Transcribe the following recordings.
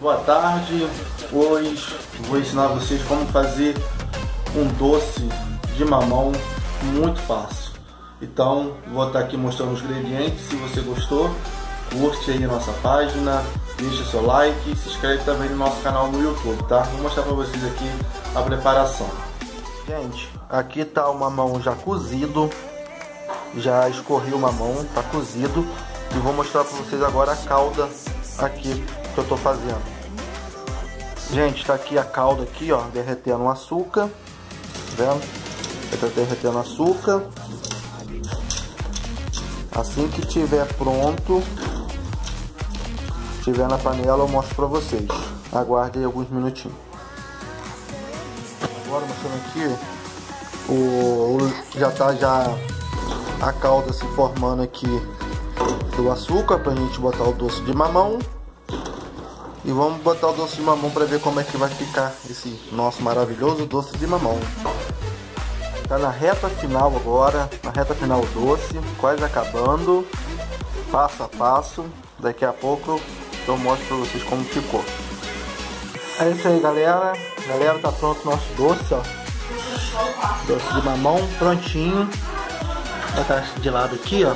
Boa tarde, hoje vou ensinar vocês como fazer um doce de mamão muito fácil. Então vou estar aqui mostrando os ingredientes, se você gostou, curte aí a nossa página, deixa seu like e se inscreve também no nosso canal no YouTube, tá? Vou mostrar para vocês aqui a preparação. Gente, aqui tá o mamão já cozido, já escorri o mamão, tá cozido e vou mostrar para vocês agora a calda aqui que eu tô fazendo. Gente, tá aqui a calda aqui, ó, derretendo o açúcar, tá vendo? Eu tô derretendo açúcar. Assim que tiver pronto, tiver na panela, eu mostro pra vocês. Aguarde aí alguns minutinhos. Agora mostrando aqui, o já tá já a calda se formando aqui do açúcar pra gente botar o doce de mamão. E vamos botar o doce de mamão para ver como é que vai ficar esse nosso maravilhoso doce de mamão. Tá na reta final agora, na reta final doce, quase acabando, passo a passo. Daqui a pouco eu mostro para vocês como ficou. É isso aí, galera. Galera, tá pronto o nosso doce, ó. Doce de mamão prontinho. Vou botar de lado aqui, ó.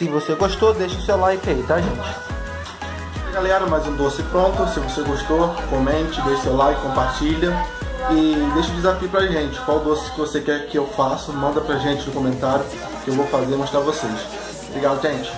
Se você gostou, deixa o seu like aí, tá, gente? Galera, mais um doce pronto. Se você gostou, comente, deixe seu like, compartilha. E deixa o desafio pra gente. Qual doce que você quer que eu faça, manda pra gente no comentário que eu vou fazer e mostrar vocês. Obrigado, gente.